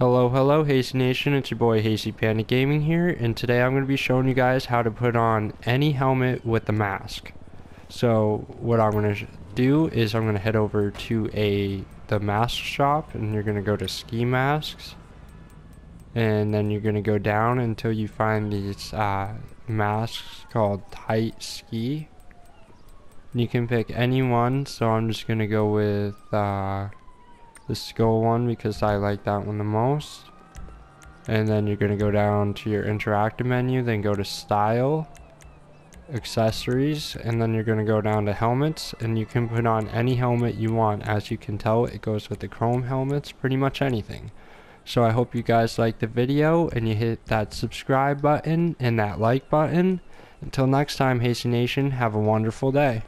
Hello, hello, Hazy Nation. It's your boy Hazy Panda Gaming here, and today I'm going to be showing you guys how to put on any helmet with a mask. So, what I'm going to do is I'm going to head over to a the mask shop, and you're going to go to ski masks, and then you're going to go down until you find these uh, masks called tight ski. You can pick any one, so I'm just going to go with. Uh, the skull one because I like that one the most. And then you're going to go down to your interactive menu, then go to style, accessories, and then you're going to go down to helmets and you can put on any helmet you want. As you can tell, it goes with the chrome helmets, pretty much anything. So I hope you guys liked the video and you hit that subscribe button and that like button. Until next time, Hazy Nation, have a wonderful day.